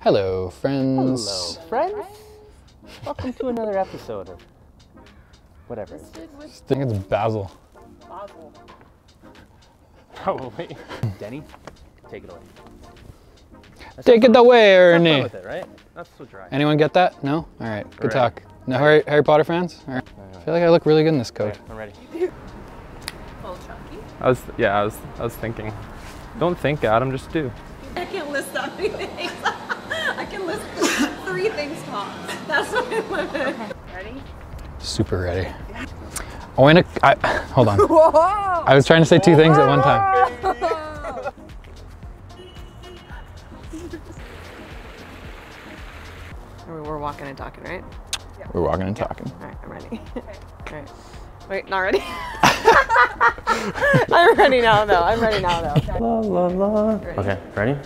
Hello, friends. Hello, friends. Welcome to another episode of whatever. I think it's Basil. Basil. Probably. Denny, take it away. Let's Take it fun- away, let's fun Ernie. with it, right? That's what drives. Anyone get that? No? All right, good Right. talk. No Harry, Harry Potter fans? All right. I feel like I look really good in this coat. Okay, I'm ready. I was, yeah, I was, I was thinking. Don't think, Adam, just do. I can't list that many things. I can list three things tops. That's what I'm living. Ready? Super ready. I want to. I, hold on. I was trying to say two things at one time. We're walking and talking, right? We're walking and talking. All right, I'm ready. All right. Wait, not ready? I'm ready now, though. I'm ready now, though. La la la. Okay, ready?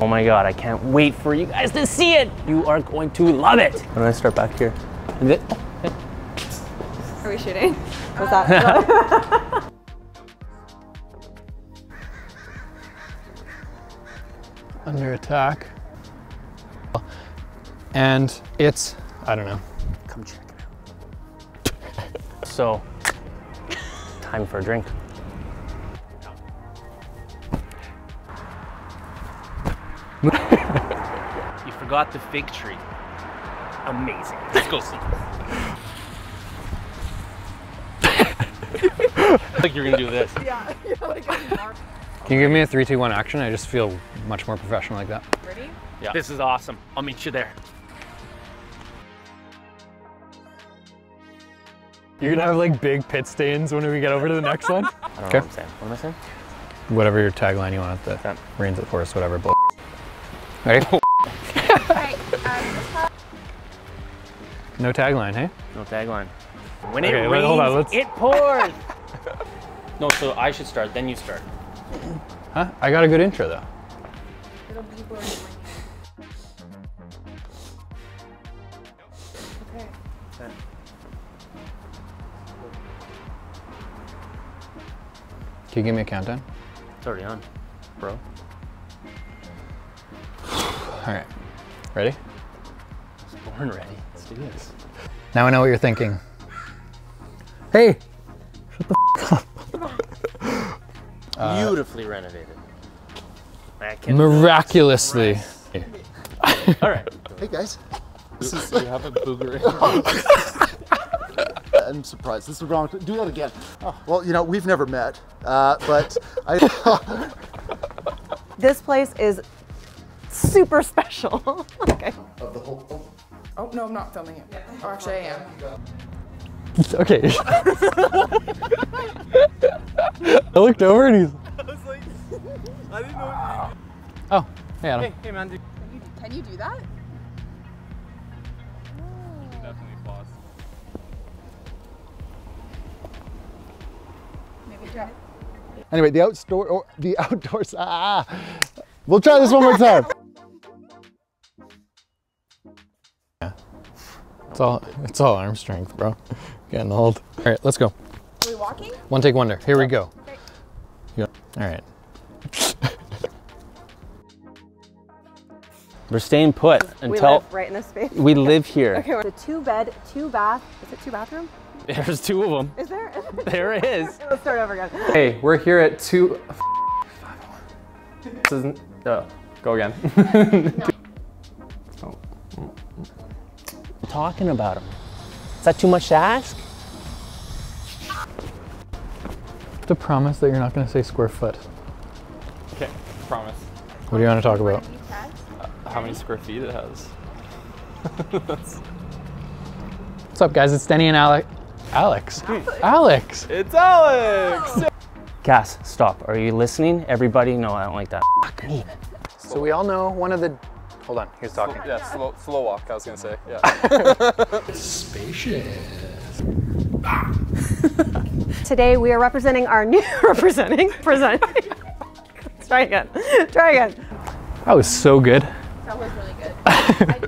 Oh my god, I can't wait for you guys to see it. You are going to love it. When I start back here. Are we shooting? Was that? Under attack. And it's, I don't know. Come check it out. So, time for a drink. Forgot the fig tree. Amazing. Let's go see. like you're gonna do this. Can you give me a three, two, one action? I just feel much more professional like that. ready? Yeah. This is awesome. I'll meet you there. You're gonna have like big pit stains when we get over to the next one? I don't know Okay. what I'm saying. What am I saying? Whatever your tagline you want at the Okay. Marines at Forest, whatever. Bull. Ready? no tagline, hey? No tagline. When Okay, it wait, rains, hold on, let's- it pours. no, so I should start, then you start. Huh? I got a good intro though. Can you give me a countdown? It's already on, bro. All right. Ready? Born ready. Let's do this. Now I know what you're thinking. Hey! Beautifully renovated. Miraculously. All right. Hey guys, You have a booger. in I'm surprised. This is wrong. Do that again. Oh, well, you know, we've never met, uh, but I. This place is super special. okay. of the whole. oh, Oh, no, I'm not filming it. Oh, actually, I am. Okay. I looked over and he's. I didn't know. Oh, hey Adam. Hey, man, dude. Can you do that? Definitely floss. Maybe try. Anyway, the outdoor, or the outdoors. Ah, we'll try this one more time. It's all it's all arm strength, bro. Getting old. All right, let's go. Are we walking? One take wonder. Here we oh, go. You- All right. We're staying put We until live right in this space. we live here. Okay, we're a two bed, two bath. Is it two bathroom? There's two of them. Is there? There it is. Let's start over again. Hey, we're here at two. Oh this isn't. Oh, go again. Talking about them. Is that too much to ask? To promise that you're not going to say square foot. okay, promise. What do you want to talk about? Uh, how many square feet it has? What's up, guys? It's Denny and Alec. Alex. Alex. It's Alex. Cass, stop. Are you listening? Everybody? No, I don't like that. Fuck me. So we all know one of the. Hold on. Here's talking. Yeah, slow, slow walk. I was gonna say. Yeah. Spacious. Today we are representing our new representing presenting. Let's try again. Try again. That was so good. That was really good. I,